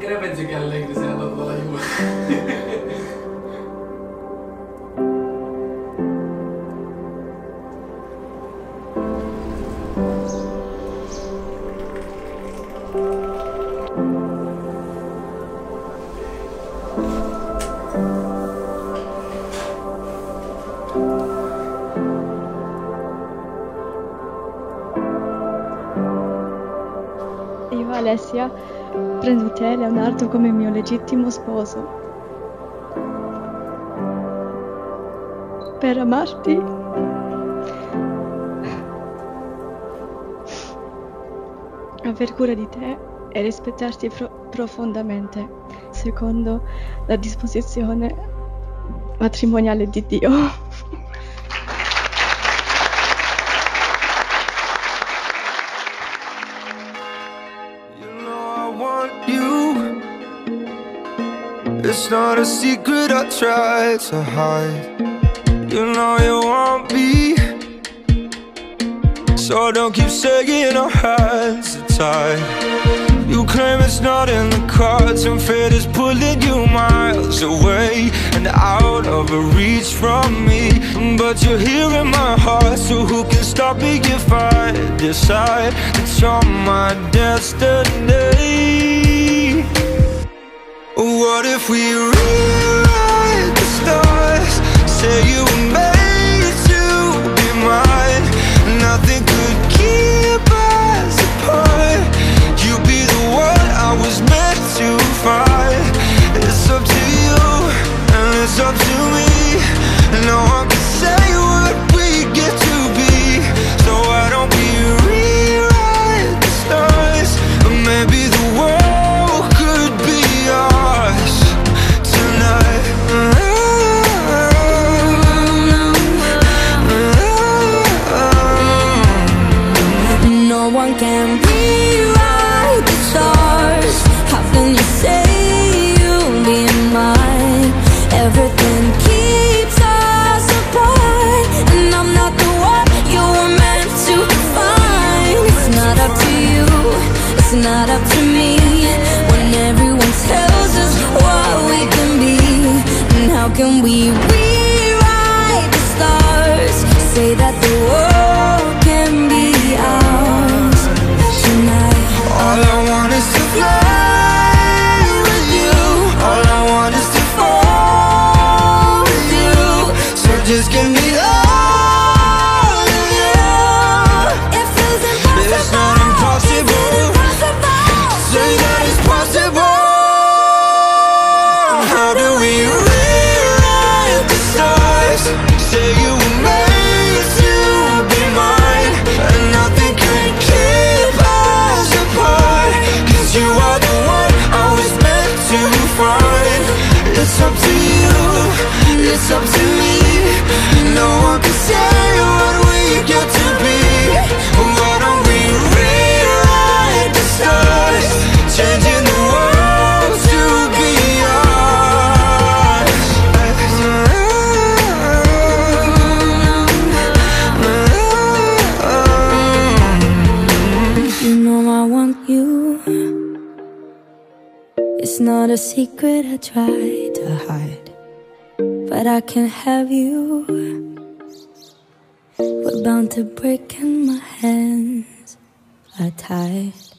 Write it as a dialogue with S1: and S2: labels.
S1: Grab it again like this, I
S2: love you. Alessia, prendo te, Leonardo, come mio legittimo sposo. Per amarti. Aver cura di te e rispettarti pro- profondamente, secondo la disposizione matrimoniale di Dio.
S3: Want you. It's not a secret I try to hide. You know you want me. So don't keep saying our hands tied. You claim it's not in the cards, and fate is pulling you miles away and out of reach from me. But you're here in my heart, so who can stop me if I decide that you're my destiny? What if we rewrite
S4: not up to me. When everyone tells us what we can be, and how can we
S3: it's up to me. No one can say what we get to be. Why don't we rewrite the stars? Changing the world to be ours.
S4: You know I want you. It's not a secret I try to hide, but I can't have you. We're bound to break and my hands are tied.